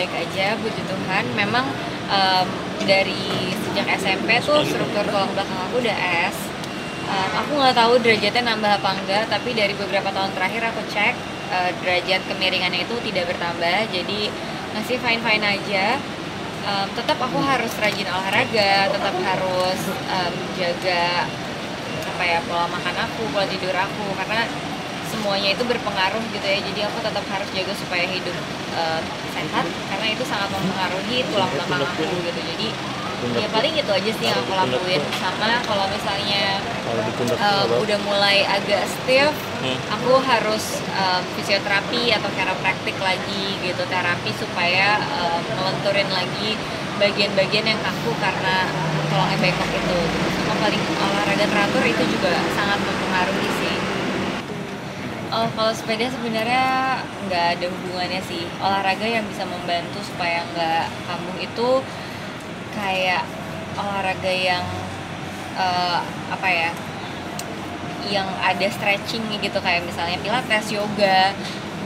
baik-baik aja puji Tuhan. Memang um, dari sejak SMP tuh struktur tulang belakang aku udah S um, aku nggak tahu derajatnya nambah apa enggak tapi dari beberapa tahun terakhir aku cek uh, derajat kemiringannya itu tidak bertambah jadi masih fine fine aja. Um, tetap aku harus rajin olahraga tetap harus um, jaga apa ya pola makan aku pola tidur aku karena semuanya itu berpengaruh gitu ya. Jadi aku tetap harus jaga supaya hidup uh, sehat karena itu sangat mempengaruhi tulang belakang aku gitu. Jadi ya paling itu aja sih yang aku lakuin. Sama kalau misalnya uh, udah mulai agak stiff hmm. aku harus um, fisioterapi atau chiropractic lagi gitu. Terapi supaya um, melenturin lagi bagian-bagian yang kaku karena tulangnya bengkok itu. Sama paling olahraga teratur itu juga sangat mempengaruhi sih Oh, kalau sepeda sebenarnya nggak ada hubungannya sih. Olahraga yang bisa membantu supaya nggak kambuh itu kayak olahraga yang uh, apa ya, yang ada stretching gitu kayak misalnya pilates, yoga,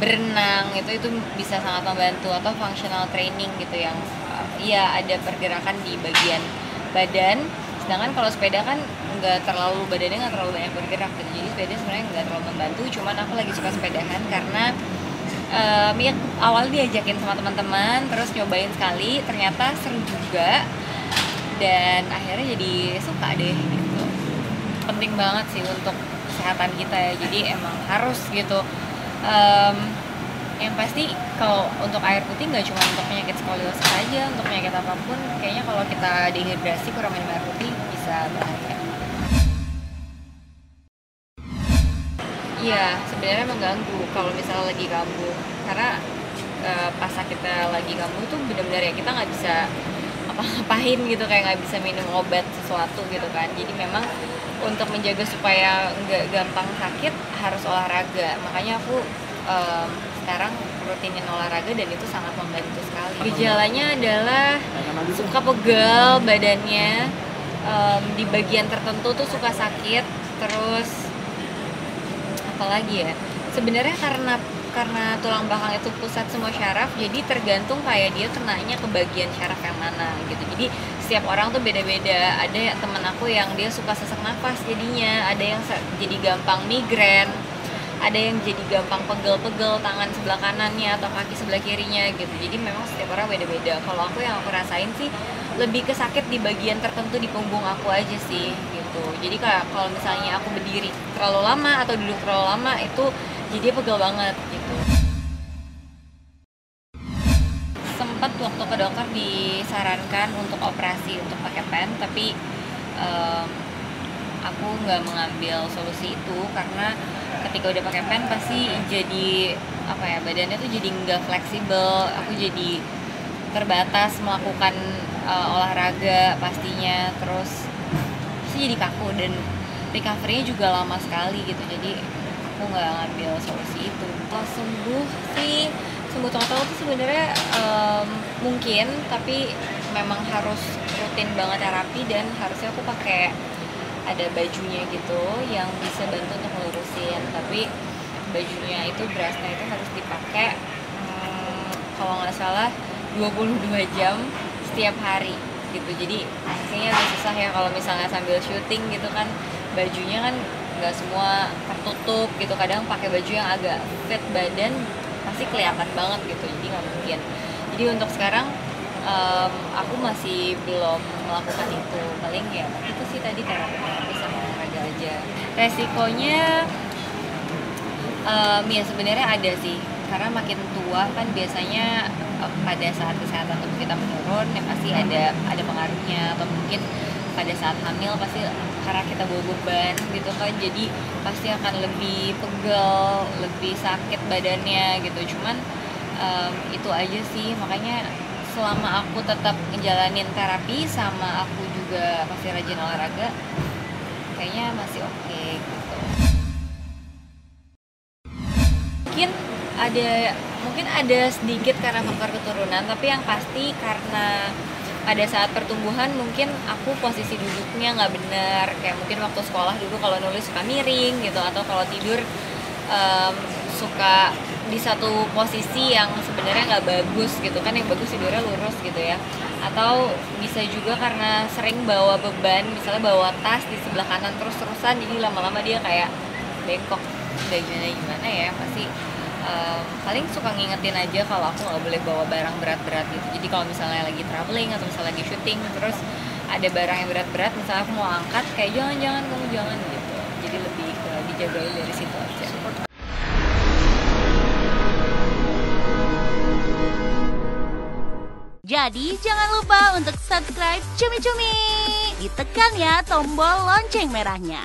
berenang itu itu bisa sangat membantu atau functional training gitu yang uh, ya ada pergerakan di bagian badan sedangkan kalau sepeda kan nggak terlalu badannya nggak terlalu banyak bergerak gitu. Jadi sepeda sebenarnya nggak terlalu membantu cuman aku lagi suka sepedahan karena ya awal diajakin sama teman-teman terus nyobain sekali ternyata seru juga dan akhirnya jadi suka deh gitu. Penting banget sih untuk kesehatan kita ya jadi emang harus gitu. Um, yang pasti kalau untuk air putih nggak cuma untuk penyakit skoliosis saja untuk penyakit apa pun kayaknya kalau kita dehidrasi kurang minum air putih bisa bahaya Iya, sebenarnya mengganggu kalau misalnya lagi kambuh karena e, pas kita lagi kambuh tuh benar-benar ya kita nggak bisa apa-apain gitu kayak nggak bisa minum obat sesuatu gitu kan. Jadi memang untuk menjaga supaya nggak gampang sakit harus olahraga. Makanya aku um, sekarang rutinin olahraga dan itu sangat membantu sekali. Gejalanya adalah suka pegal badannya, um, di bagian tertentu tuh suka sakit, terus apalagi ya? Sebenarnya karena karena tulang belakang itu pusat semua syaraf, jadi tergantung kayak dia kenanya ke bagian syaraf yang mana gitu. Jadi setiap orang tuh beda-beda. Ada temen aku yang dia suka sesak nafas jadinya, ada yang jadi gampang migrain ada yang jadi gampang pegel-pegel tangan sebelah kanannya atau kaki sebelah kirinya gitu jadi memang setiap orang beda-beda kalau aku yang aku rasain sih lebih ke sakit di bagian tertentu di punggung aku aja sih gitu. Jadi kalau misalnya aku berdiri terlalu lama atau duduk terlalu lama itu jadi pegel banget gitu. Sempat waktu ke dokter disarankan untuk operasi untuk pakai pen tapi um, aku nggak mengambil solusi itu karena ketika udah pakai pen pasti jadi apa ya badannya tuh jadi nggak fleksibel aku jadi terbatas melakukan uh, olahraga pastinya. Terus pasti jadi kaku dan recovery-nya juga lama sekali gitu. Jadi aku nggak ngambil solusi itu. Kalau sembuh sih sembuh total tuh sebenarnya um, mungkin tapi memang harus rutin banget terapi dan harusnya aku pakai ada bajunya gitu yang bisa bantu untuk melurusin tapi bajunya itu berasnya itu harus dipakai hmm, kalau nggak salah 22 jam setiap hari gitu. Jadi aslinya agak susah ya kalau misalnya sambil syuting gitu kan. Bajunya kan nggak semua tertutup gitu. Kadang pakai baju yang agak fit badan pasti kelihatan banget gitu. Jadi nggak mungkin. Jadi untuk sekarang um, aku masih belum melakukan itu. Paling ya itu sih tadi terapi terapi sama olahraga aja. Resikonya um, ya sebenarnya ada sih karena makin tua kan biasanya um, pada saat kesehatan tubuh kita menurun ya pasti ada ada pengaruhnya atau mungkin pada saat hamil pasti karena kita bawa beban gitu kan jadi pasti akan lebih pegel lebih sakit badannya gitu. Cuman um, itu aja sih makanya selama aku tetap ngejalanin terapi sama aku juga masih rajin olahraga kayaknya masih oke okay, gitu. Mungkin ada mungkin ada sedikit karena faktor keturunan tapi yang pasti karena pada saat pertumbuhan mungkin aku posisi duduknya nggak benar. Kayak mungkin waktu sekolah dulu kalau nulis suka miring gitu atau kalau tidur um, suka di satu posisi yang sebenarnya nggak bagus gitu kan yang bagus tidurnya lurus gitu ya. Atau bisa juga karena sering bawa beban misalnya bawa tas di sebelah kanan terus terusan jadi lama-lama dia kayak bengkok udah gimana gimana ya pasti um, paling suka ngingetin aja kalau aku nggak boleh bawa barang berat-berat gitu jadi kalau misalnya lagi traveling atau misalnya lagi syuting terus ada barang yang berat-berat misalnya aku mau angkat kayak jangan-jangan kamu jangan gitu jadi lebih ke dijagain dari situ aja Jadi jangan lupa untuk subscribe Cumi Cumi. Ditekan ya tombol lonceng merahnya.